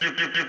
Thank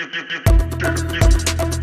Do, do, do, do, do.